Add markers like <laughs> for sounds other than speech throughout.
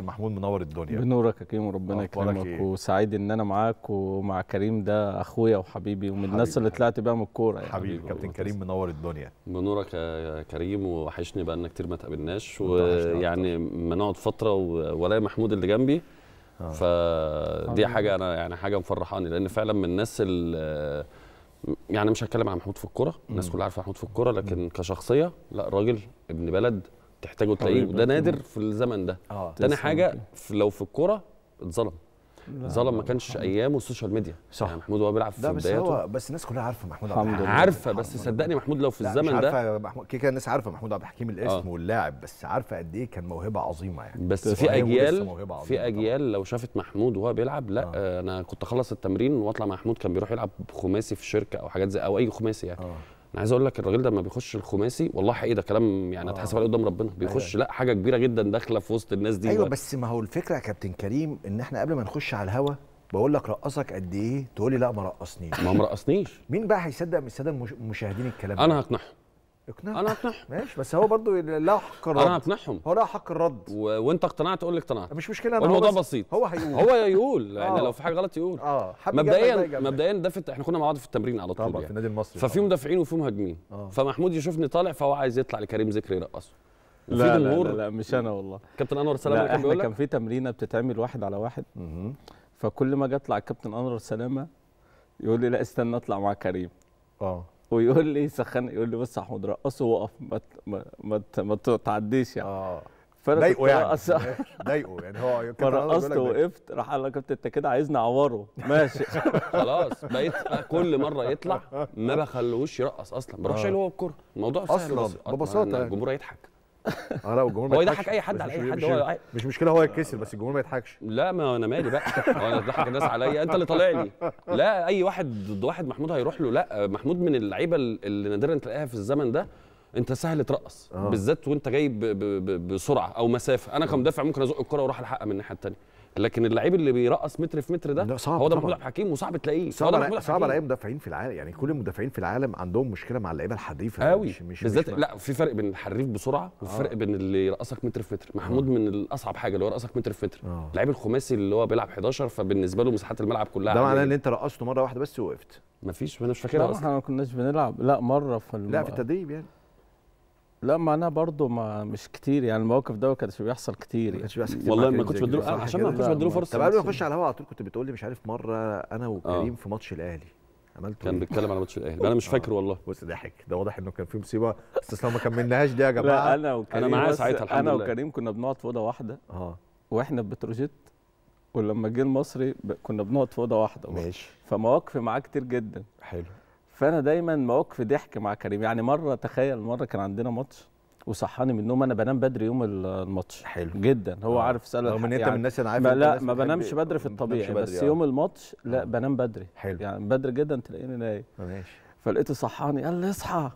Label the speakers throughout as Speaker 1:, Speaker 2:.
Speaker 1: محمود منور الدنيا
Speaker 2: بنورك يا كريم وربنا يكرمك
Speaker 1: إيه؟
Speaker 2: وسعيد إن أنا معاك ومع كريم ده أخويا وحبيبي ومن الناس
Speaker 1: حبيبي،
Speaker 2: اللي
Speaker 1: حبيبي.
Speaker 2: طلعت بيها من الكورة يعني
Speaker 1: حبيبي كابتن
Speaker 3: والله.
Speaker 1: كريم منور الدنيا
Speaker 3: بنورك يا كريم وحشني بقالنا كتير ما تقابلناش ويعني ما نقعد فترة و- والاقي محمود اللي جنبي
Speaker 1: آه.
Speaker 3: فدي حاجة أنا يعني حاجة مفرحاني لأن فعلا من الناس اللي يعني مش هتكلم عن محمود في الكورة الناس. كلها عارفة محمود في الكورة لكن كشخصية لا راجل ابن بلد تحتاجه تلاقيه. وده نادر في الزمن ده
Speaker 1: آه
Speaker 3: تاني
Speaker 2: حاجة.
Speaker 3: في لو في الكورة اتظلم اتظلم ما كانش
Speaker 2: أيامه
Speaker 3: ال social media
Speaker 1: صح.
Speaker 3: يعني محمود وهو بيلعب في
Speaker 1: لا بس
Speaker 3: بداياته
Speaker 1: هو بس الناس كلها عارفة محمود عبد الحكيم.
Speaker 3: عارفة بس صدقني محمود لو في
Speaker 1: لا،
Speaker 3: الزمن
Speaker 1: مش
Speaker 3: ده
Speaker 1: عارفة محمود كده الناس عارفة محمود عبد الحكيم الاسم
Speaker 3: آه.
Speaker 1: واللاعب بس عارفة قد إيه كان موهبة عظيمة يعني
Speaker 3: بس
Speaker 1: وهي
Speaker 3: في
Speaker 1: أجيال
Speaker 3: في. أجيال لو شافت محمود وهو بيلعب لا
Speaker 1: آه.
Speaker 3: آه. أنا كنت أخلص التمرين وأطلع مع محمود كان بيروح يلعب خماسي في شركة أو حاجات زي أو أي خماسي يعني
Speaker 1: آه
Speaker 3: أنا عايز أقول لك الراجل ده لما بيخش الخماسي والله حقيقي ده كلام يعني
Speaker 1: آه.
Speaker 3: اتحاسب عليه قدام ربنا بيخش لا حاجة كبيرة جدا داخلة في وسط الناس دي
Speaker 1: أيوه
Speaker 3: دلوقتي.
Speaker 1: بس ما هو الفكرة يا كابتن كريم إن إحنا قبل ما نخش على الهوا بقول لك رقصك قد إيه تقول لي لا ما رقصنيش
Speaker 3: ما مرقصنيش
Speaker 1: مين بقى هيصدق من السادة المش- المشاهدين الكلام أنا؟
Speaker 3: هقنعهم
Speaker 1: اقنع
Speaker 3: أنا هقنعهم
Speaker 1: ماشي بس هو برضو له حق
Speaker 3: أنا
Speaker 1: الرد
Speaker 3: هقنعهم
Speaker 1: هو له حق الرد.
Speaker 3: و... وأنت اقتنعت تقول لي اقتنعت.
Speaker 1: مش
Speaker 3: مشكلة
Speaker 1: أنا بس-
Speaker 3: بسيط.
Speaker 1: هو هيقول.
Speaker 3: هو يقول يعني
Speaker 1: آه.
Speaker 3: لو في حاجة غلط يقول.
Speaker 1: آه.
Speaker 3: مبدئيا. مبدئيا ده في إحنا كنا مع بعض في التمرين على طول
Speaker 1: طبعا في
Speaker 3: يعني.
Speaker 1: النادي المصري
Speaker 3: ففي. مدافعين وفي مهاجمين.
Speaker 1: آه.
Speaker 3: فمحمود يشوفني طالع فهو عايز يطلع لكريم ذكري يرقصه.
Speaker 2: لا, لا,
Speaker 3: جمهور
Speaker 2: لا, لا مش أنا والله.
Speaker 3: كابتن أنور سلامة
Speaker 2: لا
Speaker 3: كان
Speaker 2: إحنا
Speaker 3: بيقول
Speaker 2: كان
Speaker 3: لك
Speaker 2: في تمرينة بتتعمل واحد على واحد. فكل ما أجي اطلع الكابتن أنور سلامة يقول لي لا استنى أطلع مع كريم.
Speaker 1: آه.
Speaker 2: ويقول لي سخن يقول لي بص يا محمود رقصه وقف ما ما ما, تعديش يعني.
Speaker 1: آه.
Speaker 2: فأنا
Speaker 1: ضايقه يعني. <laughs> ضايقه يعني. هو <laughs>
Speaker 2: فرقصت. وقفت راح قال لك كابتن أنت كده عايزني أعوره. ماشي. <laughs>
Speaker 3: خلاص بقيت كل مرة يطلع ما بخلوش يرقص أصلا. بروح
Speaker 1: آه.
Speaker 3: شايله هو الكورة. الموضوع سهل بسيط.
Speaker 1: ببساطة
Speaker 3: إن
Speaker 1: يعني.
Speaker 3: الجمهور هيضحك.
Speaker 1: آه لا والجمهور ما
Speaker 3: هو. يضحك أي حد على أي حد هو
Speaker 1: مش مشكلة هو يتكسر بس الجمهور ما يضحكش.
Speaker 3: لا ما أنا مالي بقى. هو أنا اضحك الناس عليا. أنت اللي طالع لي. لا أي واحد ضد واحد محمود هيروح له. لا محمود من اللعيبة اللي نادرا تلاقيها في الزمن ده أنت سهل ترقص.
Speaker 1: آه.
Speaker 3: بالذات وأنت جاي بسرعة أو مسافة. أنا كمدافع ممكن أزق الكرة وأروح الحقها من الناحية الثانية لكن اللعيب اللي بيرقص متر في متر ده
Speaker 1: لا، صعب
Speaker 3: هو ده. محمود عبد الحكيم وصعب تلاقيه. هو
Speaker 1: صعب
Speaker 3: ده عبد
Speaker 1: صعب على
Speaker 3: الحكيم.
Speaker 1: مدافعين في العالم. يعني كل المدافعين في العالم عندهم مشكلة مع اللعيبة الحريفة.
Speaker 3: قوي.
Speaker 1: مش مش
Speaker 3: بالذات لا في فرق بين الحريف بسرعة وفي فرق بين اللي يرقصك متر في متر. محمود من الأصعب حاجة اللي هو يرقصك متر في متر.
Speaker 1: آه.
Speaker 3: لعيب الخماسي اللي هو بيلعب 11 فبالنسبة له مساحات الملعب كلها
Speaker 1: ده معناه. إن أنت رقصته مرة واحدة بس ووقفت.
Speaker 3: مفيش أنا مش فاكرها أصلا.
Speaker 2: إحنا ما كناش بنلعب. لا مرة في الم...
Speaker 1: لا في التدريب يعني.
Speaker 2: لا ما أنا برضو ما مش كتير يعني المواقف ده ما كانش بيحصل كتير
Speaker 1: ما
Speaker 2: يعني.
Speaker 1: كانش بيحصل كتير.
Speaker 3: والله ما كنتش بديله عشان ما؟ كنتش
Speaker 2: لا،
Speaker 3: بديله فرصة
Speaker 1: طب قبل ما نخش على الهوا على طول كنت بتقول لي مش عارف مرة أنا وكريم
Speaker 3: آه.
Speaker 1: في ماتش الأهلي. عملت
Speaker 3: كان بيتكلم على ماتش الأهلي. <laughs> أنا مش فاكر والله.
Speaker 1: بص ضحك. ده واضح إنه كان في مصيبة. بس لو ما كملناش دي يا
Speaker 2: لا
Speaker 1: جماعة.
Speaker 2: أنا وكريم
Speaker 3: معاه
Speaker 2: بس-
Speaker 3: ساعتها الحمد
Speaker 2: أنا
Speaker 3: لله.
Speaker 2: وكريم كنا بنقعد في أوضة واحدة.
Speaker 1: آه.
Speaker 2: وإحنا في بتروجيت ولما جه المصري. كنا بنقعد في أوضة واحدة. برضه.
Speaker 1: ماشي.
Speaker 2: فمواقفي معاه كتير جدا.
Speaker 1: حلو.
Speaker 2: فأنا دايما مواقف ضحك مع كريم. يعني مرة تخيل مرة كان عندنا ماتش وصحاني من النوم أنا بنام بدري يوم ال- الماتش.
Speaker 1: حلو.
Speaker 2: جدا. هو
Speaker 1: آه.
Speaker 2: عارف سأل
Speaker 1: رغم إن أنت من الناس أنا عارف
Speaker 2: لا ما بنامش بدري في الطبيعي
Speaker 1: بتنامش
Speaker 2: بس
Speaker 1: بدري، آه.
Speaker 2: يوم الماتش لا
Speaker 1: آه.
Speaker 2: بنام بدري.
Speaker 1: حلو.
Speaker 2: يعني بدري جدا تلاقيني نايم.
Speaker 1: ماشي.
Speaker 2: فلقيته صحاني قال لي اصحى.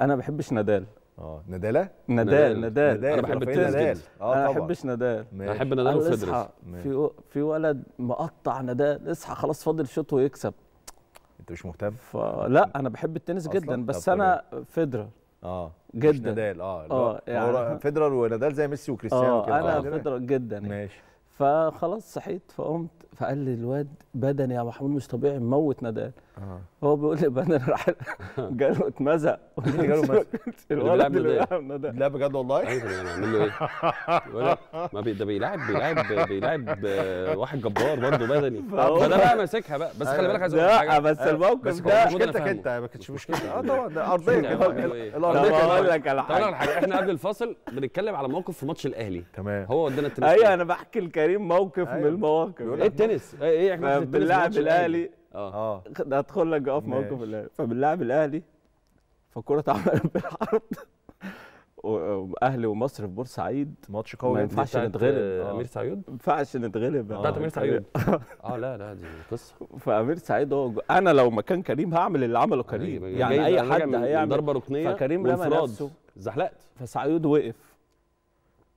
Speaker 2: أنا ما بحبش نادال.
Speaker 1: آه. ندالة
Speaker 2: نادال نادال.
Speaker 3: أنا بحب التنس
Speaker 1: نادال.
Speaker 3: جدا.
Speaker 1: آه
Speaker 2: أنا ما
Speaker 1: طبعا.
Speaker 2: بحبش نادال.
Speaker 1: ماشي.
Speaker 3: بحب
Speaker 2: لي
Speaker 3: وفيدرر.
Speaker 2: في في ولد مقطع نادال. اصحى خلاص فاضل شوط ويكسب.
Speaker 1: انت مش مهتم؟
Speaker 2: فلا أنا بحب التنس؟ جدا بس أنا فيدرر
Speaker 1: آه. مش
Speaker 2: جدا.
Speaker 1: نادال آه
Speaker 2: آه،
Speaker 1: هو-
Speaker 2: يعني-
Speaker 1: فيدرر ونادال زي ميسي وكريستيانو
Speaker 2: آه
Speaker 1: كده.
Speaker 2: أنا
Speaker 1: آه.
Speaker 2: فيدرر جدا يعني.
Speaker 1: ماشي.
Speaker 2: فخلاص صحيت فقمت فقال لي الواد بدني يا محمود مش طبيعي مموت نادال.
Speaker 1: آه.
Speaker 2: هو بيقول لي بدني راح <laughs> جاله اتمزق. <laughs>
Speaker 1: جاله مزق؟ <laughs>
Speaker 2: الولد
Speaker 3: بيلعب
Speaker 2: اللي
Speaker 3: نادال.
Speaker 2: بيلعب نادال.
Speaker 1: لا بجد والله؟
Speaker 3: أيوه يعني اعمل له إيه؟ ما بي ده بيلعب بيلعب بيلعب آه، واحد جبار برضه بدني. فده بقى ماسكها بقى. بس خلي بالك عايز
Speaker 2: أقول
Speaker 3: حاجة.
Speaker 2: بس الموقف ده
Speaker 3: مش
Speaker 1: مشكلتك. أنت ما كانتش
Speaker 3: مش
Speaker 1: مشكلتك
Speaker 3: آه.
Speaker 1: طبعا ده
Speaker 2: أرضية إيه؟
Speaker 3: الأرضية. أقول لك
Speaker 2: على
Speaker 3: حاجة. إحنا قبل الفاصل بنتكلم على موقف في ماتش الأهلي.
Speaker 1: تمام.
Speaker 3: هو ودانا التنس
Speaker 2: أيوه أنا بحكي لكريم موقف من
Speaker 1: أيوة.
Speaker 2: المواقف
Speaker 1: بيقول إيه
Speaker 3: التنس؟ إيه إيه
Speaker 2: إحنا
Speaker 3: ماتش
Speaker 2: الأهلي
Speaker 3: آه
Speaker 1: آه
Speaker 2: أدخل لك في موقف. الأهلي فبنلعب الأهلي فالكوره اتعملت <laughs> بالعرض وأهلي ومصر في بورسعيد
Speaker 1: ماتش
Speaker 2: ما
Speaker 1: قوي
Speaker 2: ينفعش
Speaker 3: بتاعت،
Speaker 2: نتغلب
Speaker 3: آه،
Speaker 2: آه.
Speaker 3: أمير سعيد
Speaker 2: ما ينفعش نتغلب
Speaker 1: آه.
Speaker 3: بتاعت أمير
Speaker 2: آه.
Speaker 3: سعيد <laughs> آه لا لا دي قصة
Speaker 2: فأمير سعيد هو أنا لو مكان كريم هعمل اللي عمله كريم
Speaker 3: جاي-
Speaker 2: يعني
Speaker 3: أي
Speaker 2: حد
Speaker 3: من
Speaker 2: هيعمل
Speaker 3: ضربة ركنية
Speaker 2: فكريم رمى
Speaker 3: وانفراد.
Speaker 2: نفسه.
Speaker 3: زحلقت
Speaker 2: فسعيود وقف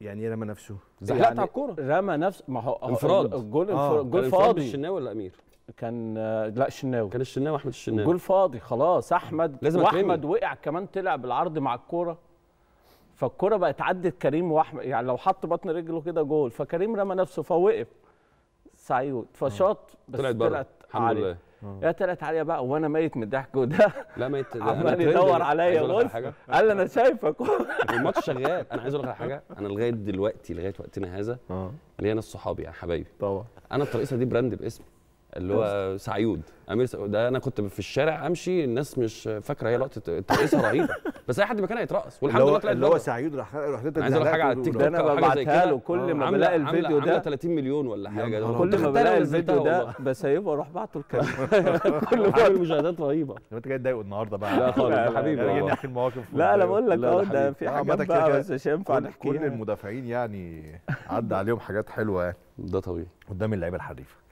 Speaker 1: يعني رمى نفسه.
Speaker 3: زحلقت
Speaker 2: يعني
Speaker 3: على الكوره
Speaker 2: رمى نفسه ما هو
Speaker 3: انفراد.
Speaker 2: الجول
Speaker 1: آه.
Speaker 2: انفراد.
Speaker 3: كان
Speaker 2: الجول فاضي.
Speaker 3: بالشناوي ولا أمير؟
Speaker 2: كان آه، لا شناوي
Speaker 3: كان الشناوي أحمد الشناوي.
Speaker 2: الجول فاضي خلاص. أحمد
Speaker 3: لازم وأحمد.
Speaker 2: وقع كمان طلع بالعرض مع الكورة. فالكره بقت عدت كريم وأحمد يعني لو حط بطن رجله كده جول فكريم رمى نفسه فوقف. سعيود فشاط بس
Speaker 3: طلعت بره. الحمد
Speaker 2: عالية.
Speaker 3: لله.
Speaker 2: يا طلعت عاليه بقى وأنا ميت من الضحك وده.
Speaker 3: لا ما يت... <laughs> ده أنا
Speaker 2: عمال. يدور عليا بص قال لي أنا شايفك. <laughs>
Speaker 3: والماتش شغال. أنا عايز أقول لك على حاجة. أنا لغاية دلوقتي لغاية وقتنا هذا
Speaker 1: آه.
Speaker 3: ليا ناس صحابي يعني حبايبي.
Speaker 1: طبعا.
Speaker 3: أنا الترقيصه دي brand باسمي اللي هو سعيود. أمير سعيود. ده أنا كنت في الشارع أمشي الناس مش فاكرة هي لقطة الترقيصة رهيبة. <laughs> بس أي حد مكانها يترقص والحمد لله طلعت
Speaker 1: اللي هو. سعيود راح راح
Speaker 3: عايز أقول حاجة على التيك توك
Speaker 2: ببعتها
Speaker 3: كده.
Speaker 2: له كل ما بلاقي الفيديو ده.
Speaker 3: عاملة 30 مليون ولا حاجة ده
Speaker 2: كل ما بلاقي الفيديو ده. بسيبه وأروح بعته الكلام <laughs>
Speaker 3: كل عامل مشاهدات رهيبة
Speaker 1: طب <laughs> انت جاي تضايقه النهارده بقى
Speaker 3: لا خالص، ده حبيبي
Speaker 1: يعني
Speaker 3: والله.
Speaker 1: نحكي المواقف
Speaker 2: لا أنا بقول لك
Speaker 3: لا،
Speaker 2: أهو
Speaker 3: ده.
Speaker 2: في حاجات بقى بس مش هينفع
Speaker 1: كل, كل
Speaker 2: نحكيها
Speaker 1: المدافعين يعني <laughs> عدى عليهم حاجات حلوة يعني
Speaker 3: ده طبيعي
Speaker 1: قدام اللعيبة الحريفة